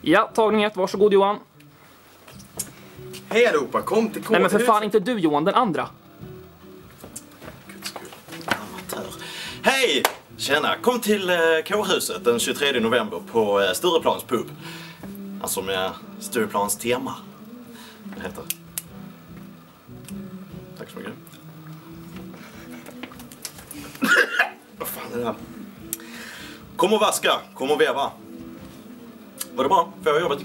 Ja, tagning ett. Varsågod Johan. Hej allihopa, kom till Nej men för kårhuset. fan inte du Johan, den andra. Guds. Amatör. Hej! Tjena! Kom till eh, kårhuset den 23 november på eh, Stureplans pub. Alltså med Stureplans tema. Det heter. Tack så mycket. Vad fan är det här? Kom och vaska, kom och veva. Var det bra? Får jag jobbet?